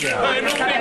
Yeah.